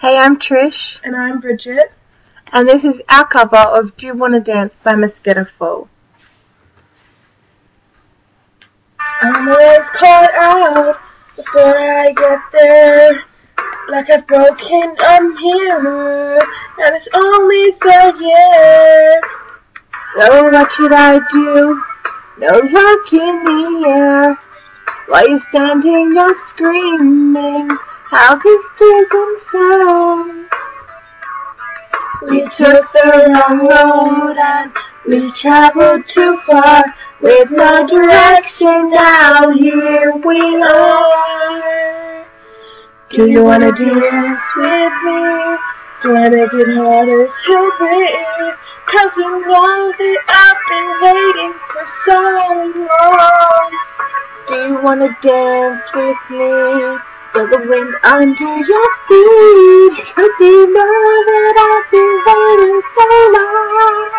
Hey, I'm Trish. And I'm Bridget. And this is our cover of Do You Wanna Dance by Masketta Fall. I'm always caught out before I get there. Like I've broken a mirror, and it's only third year. So what should I do? No luck in the air. While you're standing there screaming, how is unfair. We took the wrong road and we traveled too far with no direction. Now here we are. Do you wanna dance with me? Do I make it harder to breathe? Cause you know that I've been waiting for so long. Do you wanna dance with me? Feel the wind under your feet. Cause you know that I've been waiting so long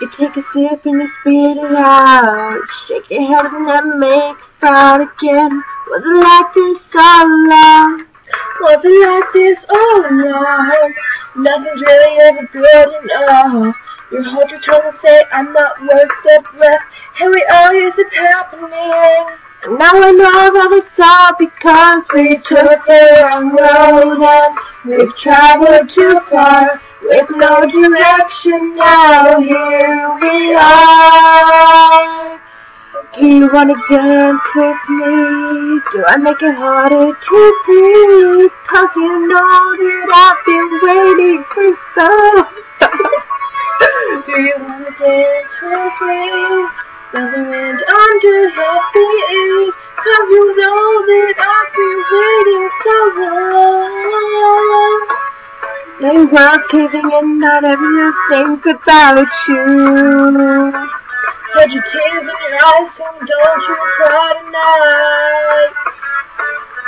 You take a sip and you spit it out. Shake your head and then make it proud again. Was it like this all along? Was it like this all along? Nothing's really ever good enough. You hold your tongue and say I'm not worth the breath. Here we are, yes it's happening now I know that it's all because we took the wrong road and we've traveled too far with no direction. Now here we are. Do you wanna dance with me? Do I make it harder to breathe? Cause you know that I've been waiting for so Do you wanna dance with me? The wind under Cause you know that I've been waiting so long The world's caving in, not everyone thinks about you. Heard your tears in your eyes and don't you cry tonight.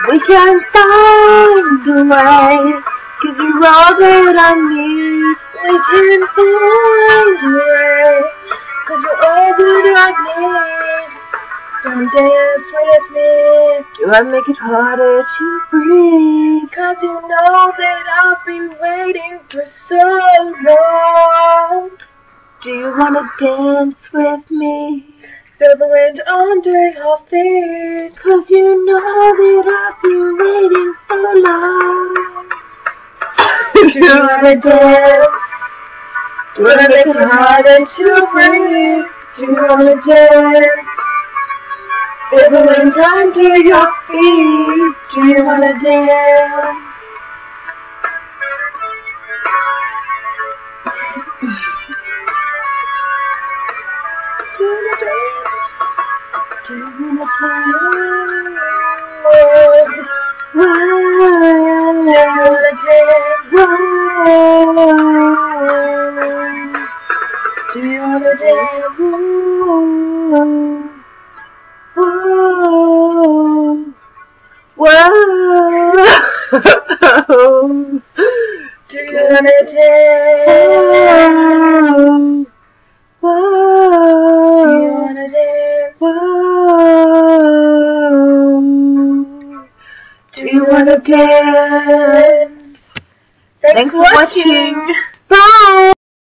We can find a way Cause you're all that I need. We can find a way Cause you're all that I need. Don't dance with me. Do I make it harder to breathe? Cause you know that I've been waiting for so long. Do you wanna dance with me? Feel the wind under your feet. Cause you know that I've been waiting so long. Do you wanna dance? Do you wanna make it harder to breathe? Do you wanna dance? The wind under your feet. Do you wanna dance? Do you wanna dance? Do you wanna dance? Do you wanna dance? Whoa, whoa. Do you wanna dance? Whoa, Do you wanna dance? whoa. Do you wanna dance? Thanks for watching.